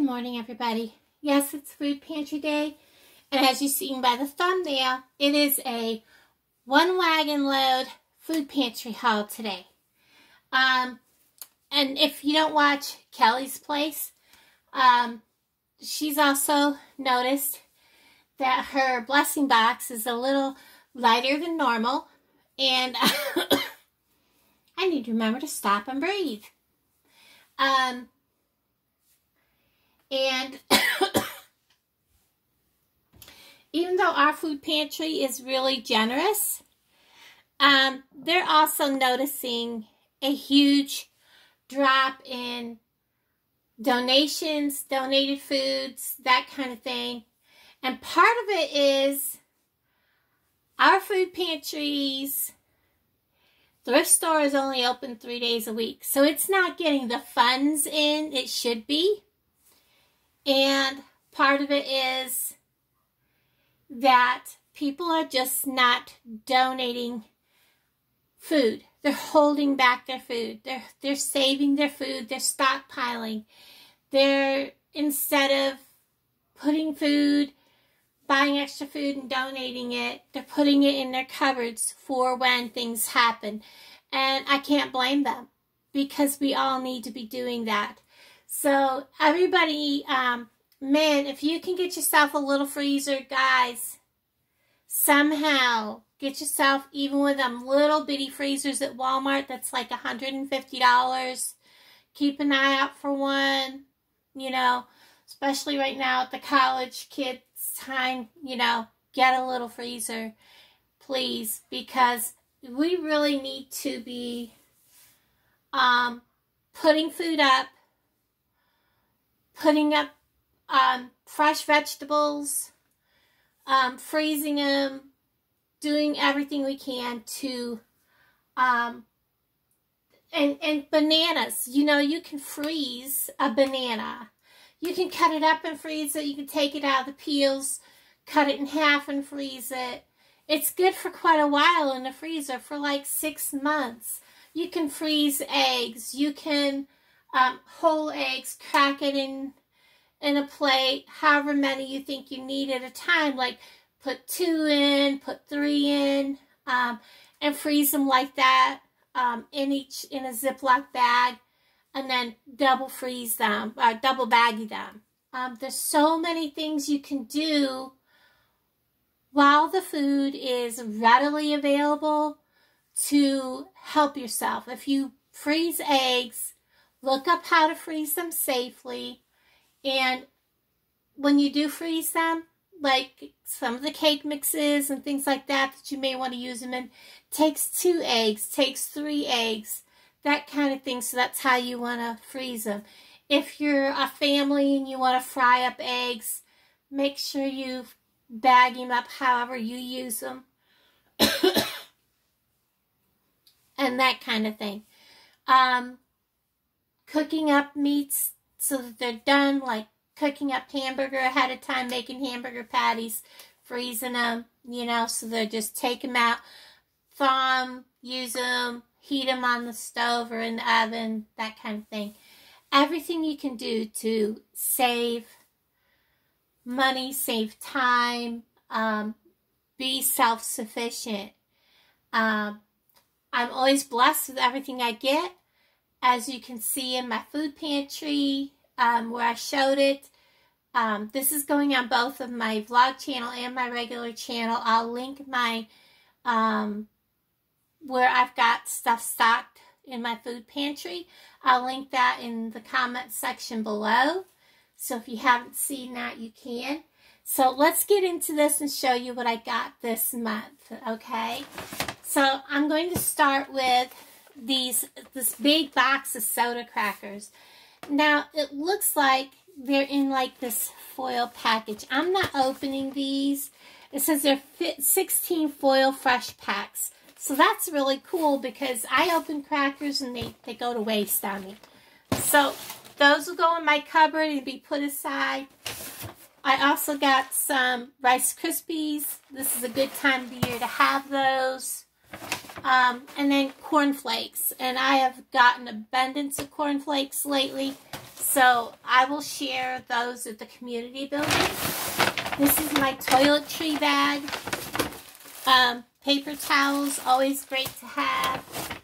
Good morning, everybody. Yes, it's Food Pantry Day, and as you've seen by the thumbnail, it is a one wagon load food pantry haul today. Um, and if you don't watch Kelly's Place, um, she's also noticed that her blessing box is a little lighter than normal, and I need to remember to stop and breathe. Um, and even though our food pantry is really generous, um, they're also noticing a huge drop in donations, donated foods, that kind of thing. And part of it is our food pantries, thrift store is only open three days a week. So it's not getting the funds in it should be. And part of it is that people are just not donating food. They're holding back their food. They're they're saving their food. They're stockpiling. They're instead of putting food, buying extra food and donating it, they're putting it in their cupboards for when things happen. And I can't blame them because we all need to be doing that. So everybody, um, man, if you can get yourself a little freezer, guys, somehow get yourself, even with them little bitty freezers at Walmart, that's like $150. Keep an eye out for one, you know, especially right now at the college kids time, you know, get a little freezer, please, because we really need to be um, putting food up putting up um, fresh vegetables, um, freezing them, doing everything we can to, um, and, and bananas, you know, you can freeze a banana. You can cut it up and freeze it. You can take it out of the peels, cut it in half and freeze it. It's good for quite a while in the freezer, for like six months. You can freeze eggs. You can um, whole eggs, crack it in in a plate, however many you think you need at a time. Like put two in, put three in, um, and freeze them like that um, in each in a Ziploc bag, and then double freeze them, or double baggy them. Um, there's so many things you can do while the food is readily available to help yourself. If you freeze eggs, Look up how to freeze them safely. And when you do freeze them, like some of the cake mixes and things like that that you may want to use them in, takes two eggs, takes three eggs, that kind of thing. So that's how you want to freeze them. If you're a family and you want to fry up eggs, make sure you bag them up however you use them. and that kind of thing. Um, cooking up meats so that they're done, like cooking up hamburger ahead of time, making hamburger patties, freezing them, you know, so they're just take them out, thaw them, use them, heat them on the stove or in the oven, that kind of thing. Everything you can do to save money, save time, um, be self-sufficient. Um, I'm always blessed with everything I get as you can see in my food pantry um, where I showed it. Um, this is going on both of my vlog channel and my regular channel. I'll link my, um, where I've got stuff stocked in my food pantry. I'll link that in the comment section below. So if you haven't seen that, you can. So let's get into this and show you what I got this month, okay? So I'm going to start with these this big box of soda crackers. Now, it looks like they're in like this foil package. I'm not opening these. It says they're 16 foil fresh packs. So that's really cool because I open crackers and they, they go to waste on me. So those will go in my cupboard and be put aside. I also got some Rice Krispies. This is a good time of the year to have those. Um, and then cornflakes. And I have gotten abundance of cornflakes lately. So I will share those at the community building. This is my toiletry bag. Um, paper towels, always great to have.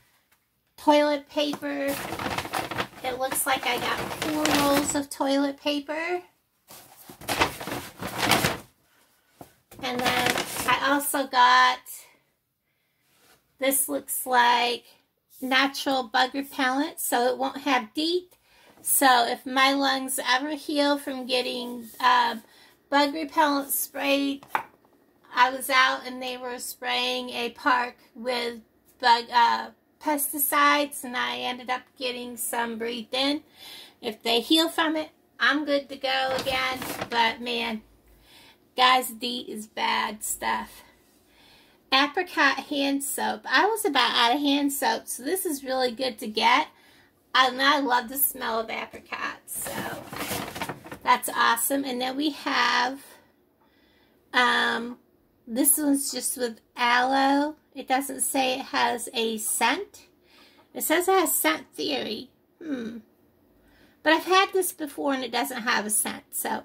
Toilet paper. It looks like I got four rolls of toilet paper. And then I also got, this looks like natural bug repellent, so it won't have DEET. So if my lungs ever heal from getting um, bug repellent sprayed, I was out and they were spraying a park with bug uh, pesticides and I ended up getting some breathed in. If they heal from it, I'm good to go again. But man, guys, DEET is bad stuff apricot hand soap. I was about out of hand soap, so this is really good to get. And I love the smell of apricot, so that's awesome. And then we have, um, this one's just with aloe. It doesn't say it has a scent. It says it has scent theory. Hmm. But I've had this before and it doesn't have a scent, so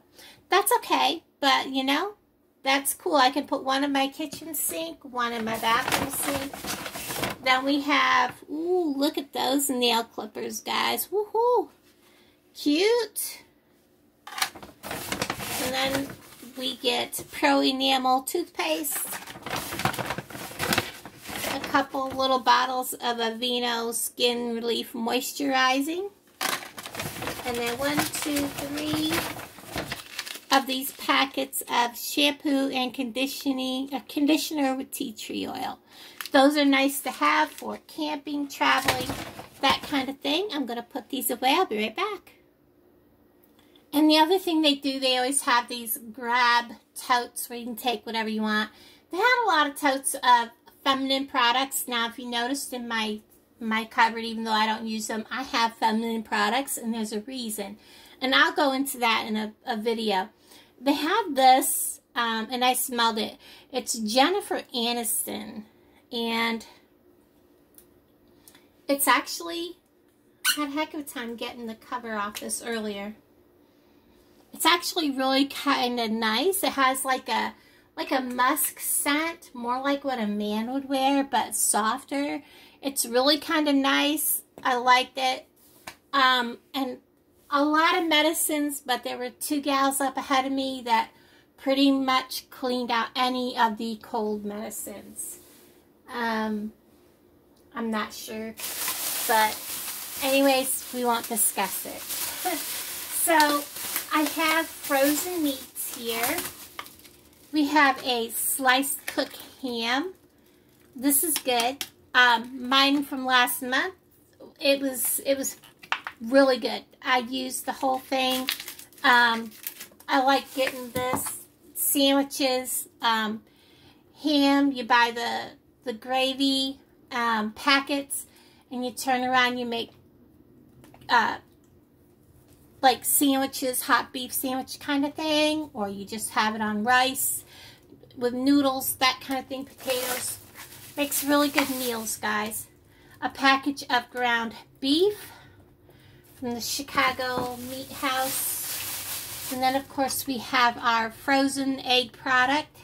that's okay. But, you know, that's cool. I can put one in my kitchen sink, one in my bathroom sink. Then we have, ooh, look at those nail clippers, guys. Woohoo! Cute. And then we get Pro Enamel toothpaste. A couple little bottles of Aveeno Skin Relief Moisturizing. And then one, two, three, of these packets of shampoo and conditioning, a conditioner with tea tree oil. Those are nice to have for camping, traveling, that kind of thing. I'm going to put these away. I'll be right back. And the other thing they do, they always have these grab totes where you can take whatever you want. They had a lot of totes of feminine products. Now, if you noticed in my my cupboard, even though I don't use them, I have feminine products, and there's a reason. And I'll go into that in a, a video they have this, um, and I smelled it. It's Jennifer Aniston, and it's actually, I had a heck of a time getting the cover off this earlier. It's actually really kind of nice. It has like a, like a musk scent, more like what a man would wear, but softer. It's really kind of nice. I liked it. Um, and a lot of medicines, but there were two gals up ahead of me that pretty much cleaned out any of the cold medicines. Um, I'm not sure, but anyways, we won't discuss it. so, I have frozen meats here. We have a sliced cooked ham. This is good. Um, mine from last month. It was it was really good. I used the whole thing. Um, I like getting this sandwiches, um, ham. You buy the the gravy um, packets, and you turn around. You make uh, like sandwiches, hot beef sandwich kind of thing, or you just have it on rice with noodles, that kind of thing. Potatoes makes really good meals, guys. A package of ground beef from the Chicago Meat House. And then, of course, we have our frozen egg product.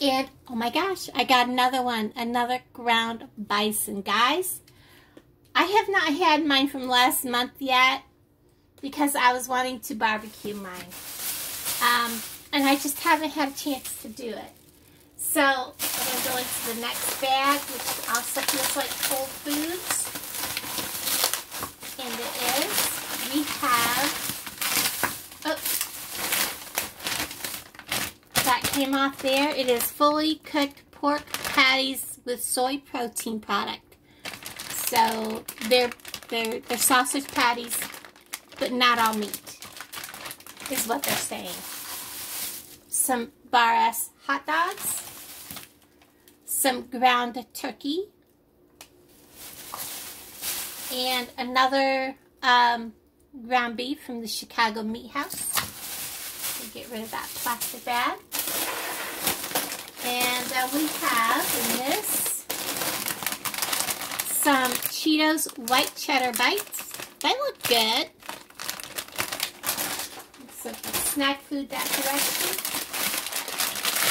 And, oh my gosh, I got another one, another ground bison. Guys, I have not had mine from last month yet because I was wanting to barbecue mine. Um, and I just haven't had a chance to do it. So, I'm going to go into the next bag, which also feels like Whole Foods and it is, we have, oh, that came off there. It is fully cooked pork patties with soy protein product. So they're, they're, they're sausage patties, but not all meat, is what they're saying. Some Bar S hot dogs, some ground turkey, and another um, ground beef from the Chicago Meat House. get rid of that plastic bag. And uh, we have in this some Cheetos white cheddar bites. They look good. So snack food that direction.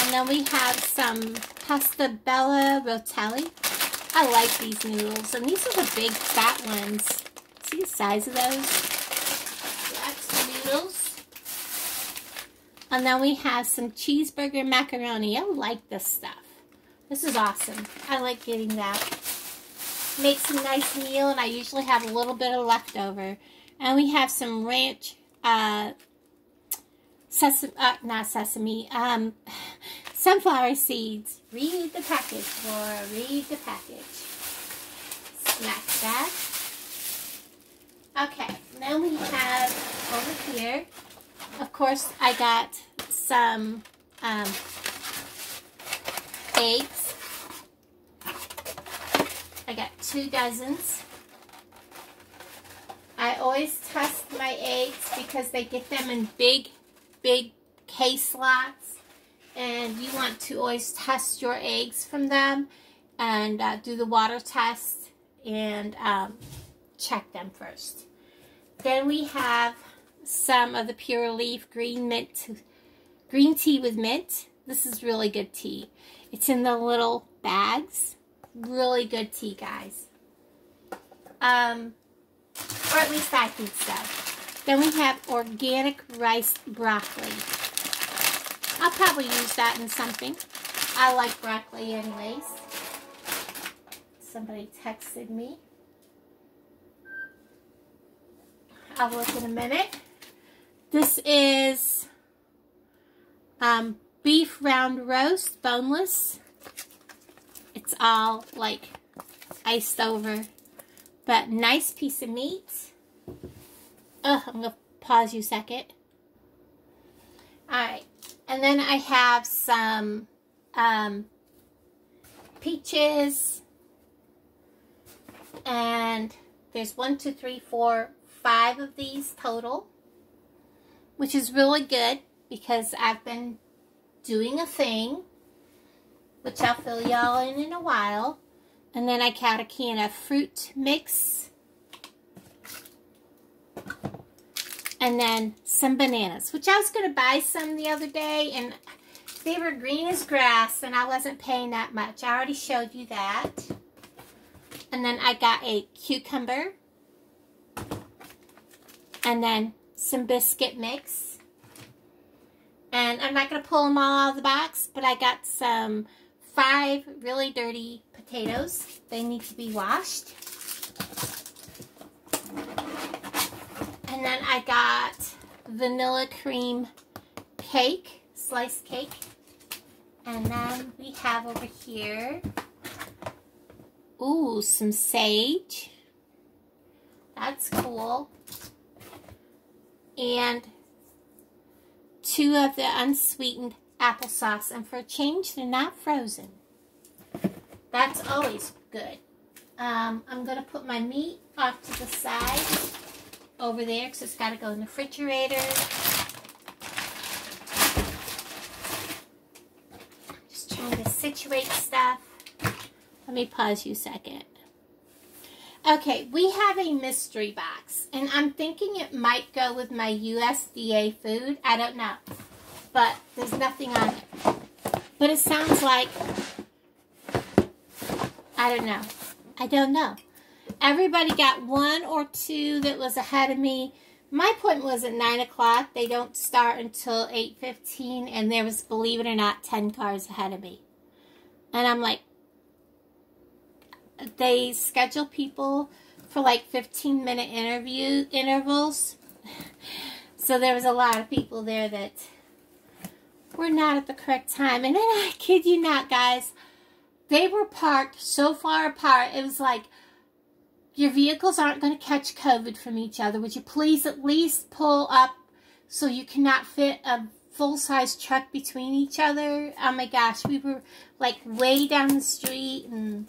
And then we have some pasta bella rotelli. I like these noodles. And these are the big fat ones. See the size of those? That's noodles. And then we have some cheeseburger macaroni. I like this stuff. This is awesome. I like getting that. Makes a nice meal, and I usually have a little bit of leftover. And we have some ranch, uh, sesame, uh, not sesame, um, sunflower seeds. Read the package, Laura. Read the package. Snack that. Okay, then we have over here, of course, I got some um, eggs. I got two dozens. I always test my eggs because they get them in big, big case slots. And you want to always test your eggs from them and uh, do the water test and um, check them first. Then we have some of the Pure Leaf Green Mint, Green Tea with Mint. This is really good tea. It's in the little bags. Really good tea, guys. Um, or at least I think so. Then we have organic rice broccoli. Probably use that in something. I like broccoli anyways. Somebody texted me. I'll look in a minute. This is um, beef round roast, boneless. It's all like iced over, but nice piece of meat. Oh, I'm to pause you a second. Alright, and then I have some um, peaches, and there's one, two, three, four, five of these total, which is really good because I've been doing a thing, which I'll fill y'all in in a while. And then I got a can of fruit mix. And then some bananas, which I was going to buy some the other day. And they were green as grass, and I wasn't paying that much. I already showed you that. And then I got a cucumber. And then some biscuit mix. And I'm not going to pull them all out of the box, but I got some five really dirty potatoes. They need to be washed. And then I got vanilla cream cake, sliced cake. And then we have over here, ooh, some sage. That's cool. And two of the unsweetened applesauce. And for a change, they're not frozen. That's always good. Um, I'm going to put my meat off to the side over there because it's got to go in the refrigerator. Just trying to situate stuff. Let me pause you a second. Okay, we have a mystery box, and I'm thinking it might go with my USDA food. I don't know, but there's nothing on it. But it sounds like, I don't know. I don't know. Everybody got one or two that was ahead of me. My appointment was at 9 o'clock. They don't start until 8.15, and there was, believe it or not, 10 cars ahead of me. And I'm like, they schedule people for like 15 minute interview intervals. So there was a lot of people there that were not at the correct time. And then I kid you not, guys, they were parked so far apart. It was like, your vehicles aren't going to catch COVID from each other. Would you please at least pull up so you cannot fit a full-size truck between each other? Oh my gosh, we were like way down the street and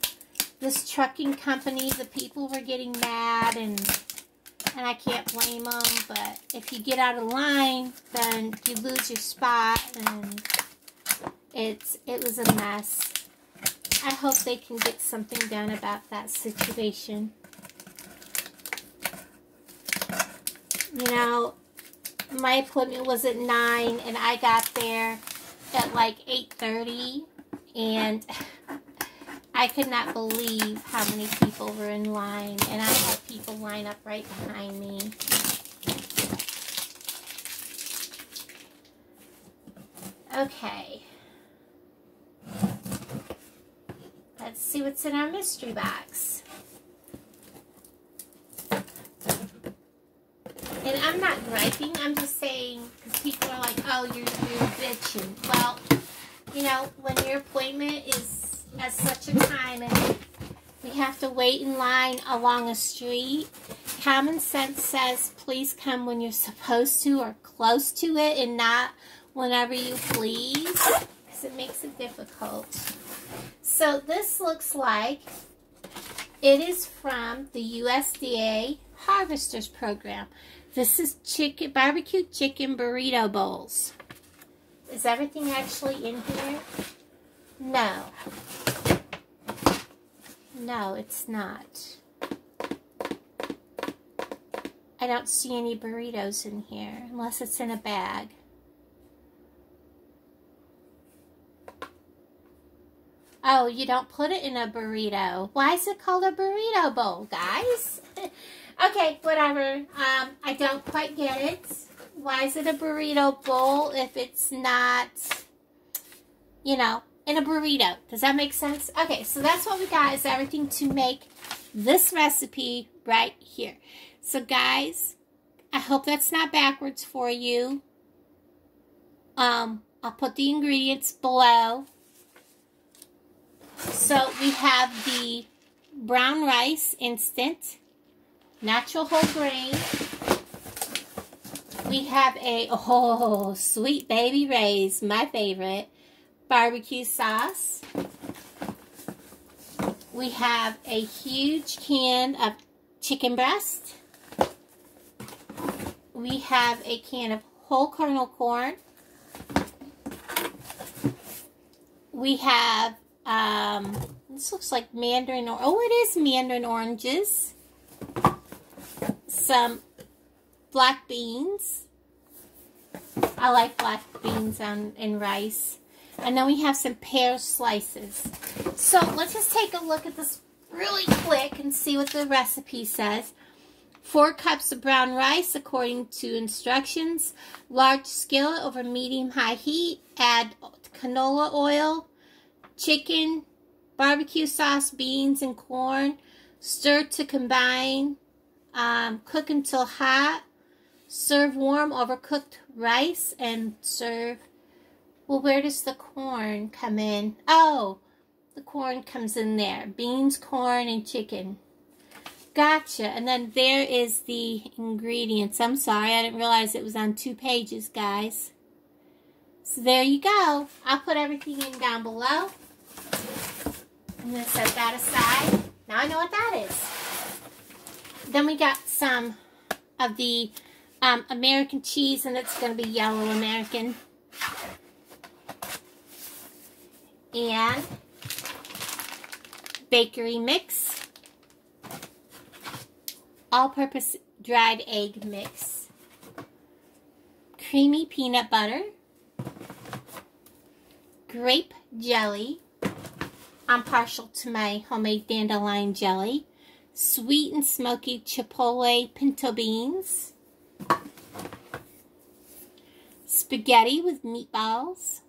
this trucking company, the people were getting mad and and I can't blame them, but if you get out of line, then you lose your spot and it's it was a mess. I hope they can get something done about that situation. You know, my appointment was at 9 and I got there at like 8.30 and I could not believe how many people were in line and I had people line up right behind me. Okay. Let's see what's in our mystery box. And Not griping, I'm just saying, because people are like, oh, you're, you're bitching. Well, you know, when your appointment is at such a time and we have to wait in line along a street, common sense says please come when you're supposed to or close to it and not whenever you please because it makes it difficult. So this looks like it is from the USDA Harvesters Program. This is chicken barbecue chicken burrito bowls. Is everything actually in here? No. No, it's not. I don't see any burritos in here, unless it's in a bag. Oh, you don't put it in a burrito. Why is it called a burrito bowl, guys? okay, whatever. Um, I don't quite get it. Why is it a burrito bowl if it's not, you know, in a burrito? Does that make sense? Okay, so that's what we got is everything to make this recipe right here. So, guys, I hope that's not backwards for you. Um, I'll put the ingredients below. So we have the brown rice instant, natural whole grain. We have a, oh, sweet baby Ray's, my favorite, barbecue sauce. We have a huge can of chicken breast. We have a can of whole kernel corn. We have um, this looks like mandarin, or oh, it is mandarin oranges. Some black beans. I like black beans on, in rice. And then we have some pear slices. So let's just take a look at this really quick and see what the recipe says. Four cups of brown rice according to instructions. Large skillet over medium-high heat. Add canola oil, chicken, barbecue sauce, beans, and corn. Stir to combine. Um, cook until hot. Serve warm over cooked rice and serve. Well, where does the corn come in? Oh, the corn comes in there. Beans, corn, and chicken. Gotcha. And then there is the ingredients. I'm sorry, I didn't realize it was on two pages, guys. So there you go. I'll put everything in down below. I'm going to set that aside. Now I know what that is. Then we got some of the um, American cheese, and it's going to be yellow American. And bakery mix. All-purpose dried egg mix. Creamy peanut butter. Grape jelly. I'm partial to my homemade dandelion jelly. Sweet and smoky chipotle pinto beans. Spaghetti with meatballs.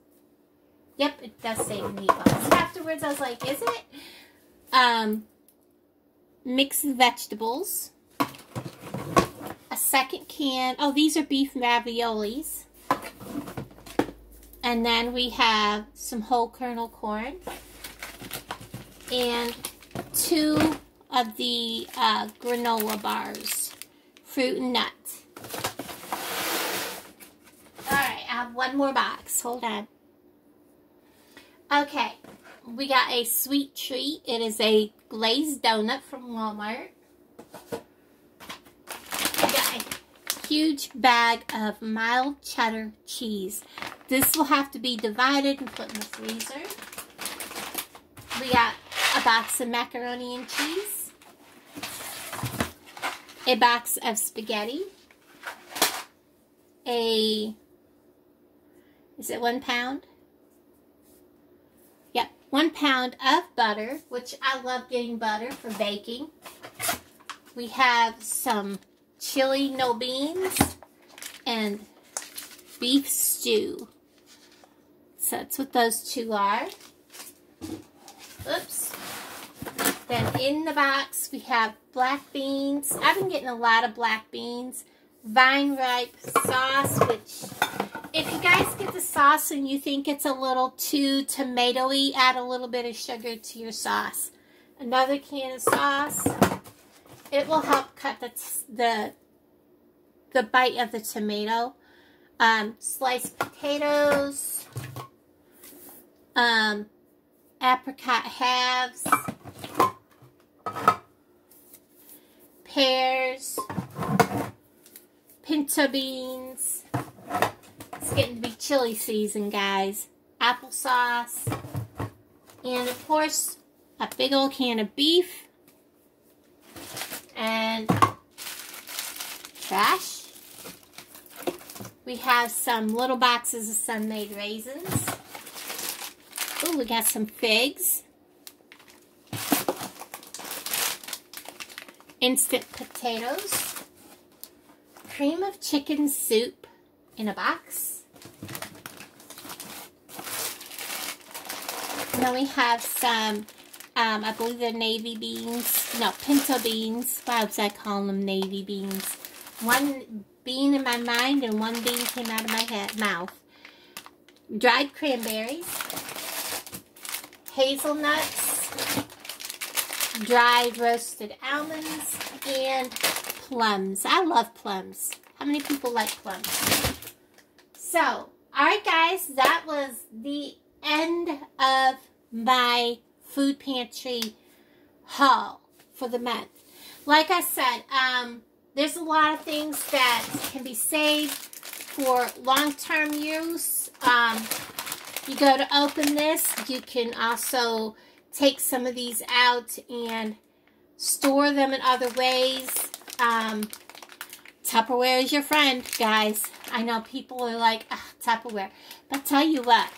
Yep, it does say meatballs. Afterwards, I was like, is it? Um, mixed vegetables. A second can. Oh, these are beef raviolis. And then we have some whole kernel corn and two of the uh, granola bars, fruit and nut. Alright, I have one more box. Hold on. Okay, we got a sweet treat. It is a glazed donut from Walmart. We got a huge bag of mild cheddar cheese. This will have to be divided and put in the freezer. we got a box of macaroni and cheese, a box of spaghetti, a, is it one pound? Yep, one pound of butter, which I love getting butter for baking. We have some chili no beans and beef stew. So that's what those two are. Oops. Then in the box we have black beans. I've been getting a lot of black beans. Vine ripe sauce, which if you guys get the sauce and you think it's a little too tomatoey, add a little bit of sugar to your sauce. Another can of sauce. It will help cut the, the, the bite of the tomato. Um, sliced potatoes. Um, apricot halves. Pears. Pinto beans. It's getting to be chili season, guys. Applesauce. And, of course, a big old can of beef and trash. We have some little boxes of Sun-Maid raisins. Oh, we got some figs. Instant potatoes. Cream of chicken soup in a box. And then we have some um, I believe they're navy beans. No, pinto beans. Why was I calling them navy beans? One bean in my mind and one bean came out of my head, mouth. Dried cranberries. Hazelnuts. Dried roasted almonds. And plums. I love plums. How many people like plums? So, alright guys, that was the end of my food pantry haul for the month. Like I said, um, there's a lot of things that can be saved for long-term use. Um, you go to open this, you can also take some of these out and store them in other ways. Um, Tupperware is your friend, guys. I know people are like, Tupperware. But tell you what,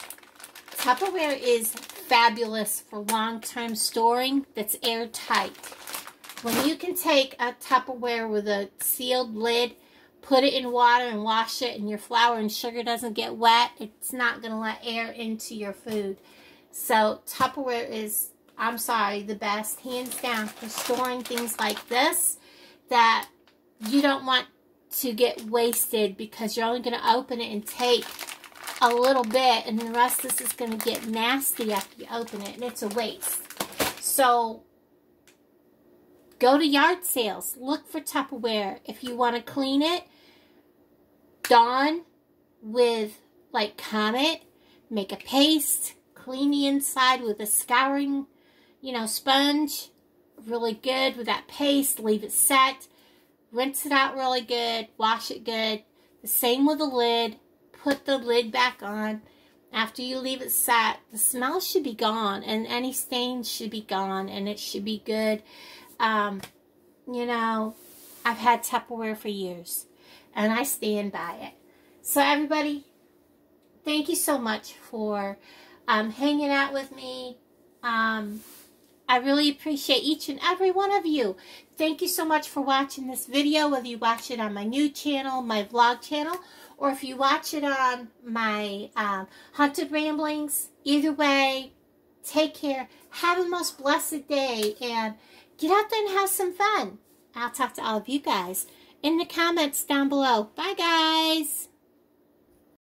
Tupperware is fabulous for long-term storing that's airtight. When you can take a Tupperware with a sealed lid, put it in water and wash it and your flour and sugar doesn't get wet, it's not going to let air into your food. So Tupperware is, I'm sorry, the best, hands down, for storing things like this that you don't want to get wasted because you're only going to open it and take a little bit and the rest of this is going to get nasty after you open it and it's a waste. So go to yard sales. Look for Tupperware. If you want to clean it, Dawn with like Comet, make a paste, clean the inside with a scouring, you know, sponge. Really good with that paste. Leave it set. Rinse it out really good. Wash it good. The same with the lid put the lid back on. After you leave it set, the smell should be gone and any stains should be gone and it should be good. Um, you know, I've had Tupperware for years and I stand by it. So everybody, thank you so much for um, hanging out with me. Um, I really appreciate each and every one of you. Thank you so much for watching this video, whether you watch it on my new channel, my vlog channel, or if you watch it on my um, Haunted Ramblings. Either way, take care. Have a most blessed day, and get out there and have some fun. I'll talk to all of you guys in the comments down below. Bye, guys.